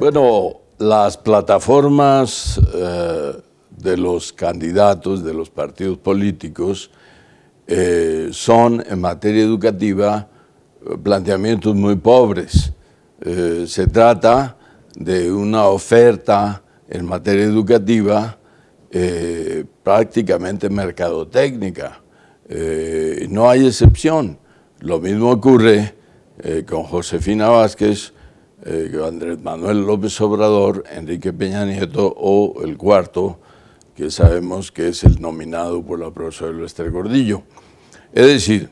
Bueno, las plataformas eh, de los candidatos de los partidos políticos eh, son en materia educativa planteamientos muy pobres. Eh, se trata de una oferta en materia educativa prácticamente mercadotécnica. no hay excepción. Lo mismo ocurre con Josefina Vázquez, eh, Andrés Manuel López Obrador, Enrique Peña Nieto o el cuarto, que sabemos que es el nominado por la profesora Lester Gordillo. Es decir,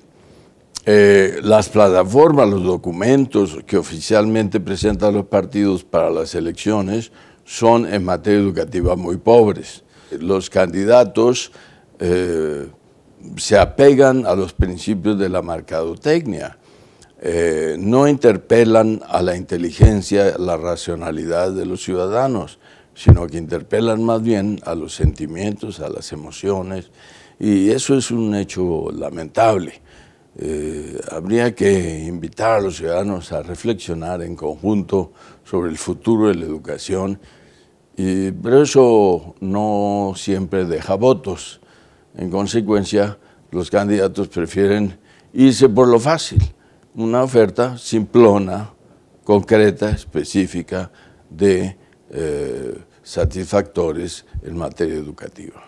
eh, las plataformas, los documentos que oficialmente presentan los partidos para las elecciones son en materia educativa muy pobres. Los candidatos eh, se apegan a los principios de la mercadotecnia eh, no interpelan a la inteligencia, la racionalidad de los ciudadanos, sino que interpelan más bien a los sentimientos, a las emociones, y eso es un hecho lamentable. Eh, habría que invitar a los ciudadanos a reflexionar en conjunto sobre el futuro de la educación, pero eso no siempre deja votos. En consecuencia, los candidatos prefieren irse por lo fácil una oferta simplona, concreta, específica de eh, satisfactores en materia educativa.